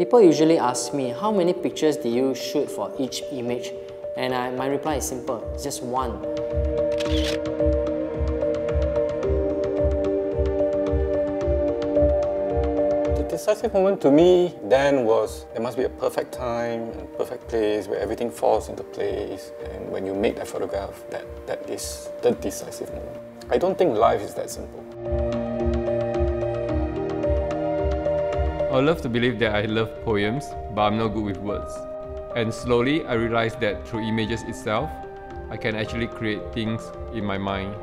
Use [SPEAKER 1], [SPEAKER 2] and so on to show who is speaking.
[SPEAKER 1] People usually ask me, how many pictures do you shoot for each image? And I, my reply is simple, it's just one.
[SPEAKER 2] The decisive moment to me then was there must be a perfect time and perfect place where everything falls into place and when you make that photograph that, that is the decisive moment. I don't think life is that simple.
[SPEAKER 3] I love to believe that I love poems, but I'm not good with words. And slowly I realized that through images itself, I can actually create things in my mind.